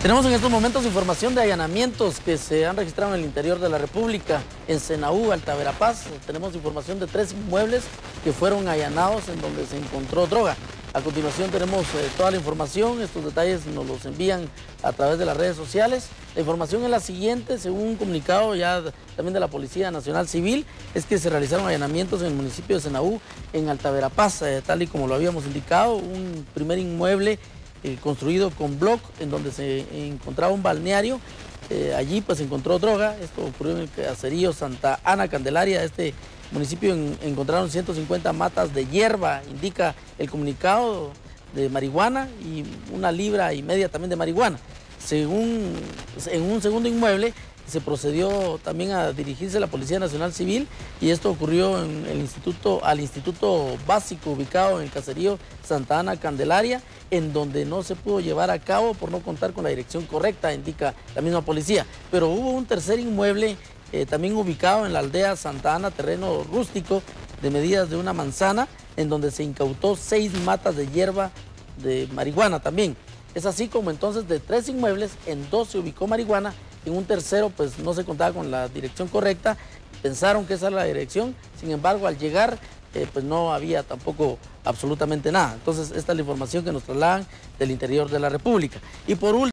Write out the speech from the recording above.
Tenemos en estos momentos información de allanamientos que se han registrado en el interior de la República, en Senaú, Alta Verapaz. Tenemos información de tres inmuebles que fueron allanados en donde se encontró droga. A continuación tenemos eh, toda la información, estos detalles nos los envían a través de las redes sociales. La información es la siguiente, según un comunicado ya también de la Policía Nacional Civil, es que se realizaron allanamientos en el municipio de Senaú, en Alta Verapaz, eh, tal y como lo habíamos indicado, un primer inmueble eh, construido con bloc, en donde se encontraba un balneario. Eh, allí pues se encontró droga, esto ocurrió en el caserío Santa Ana Candelaria, este municipio encontraron 150 matas de hierba, indica el comunicado de marihuana y una libra y media también de marihuana. Según en un segundo inmueble se procedió también a dirigirse a la Policía Nacional Civil y esto ocurrió en el instituto, al Instituto Básico ubicado en el caserío Santa Ana Candelaria, en donde no se pudo llevar a cabo por no contar con la dirección correcta, indica la misma policía. Pero hubo un tercer inmueble eh, también ubicado en la aldea Santa Ana, terreno rústico de medidas de una manzana, en donde se incautó seis matas de hierba de marihuana también. Es así como entonces de tres inmuebles, en dos se ubicó marihuana en un tercero pues no se contaba con la dirección correcta, pensaron que esa era la dirección, sin embargo al llegar eh, pues no había tampoco absolutamente nada. Entonces esta es la información que nos trasladan del interior de la República. Y por último,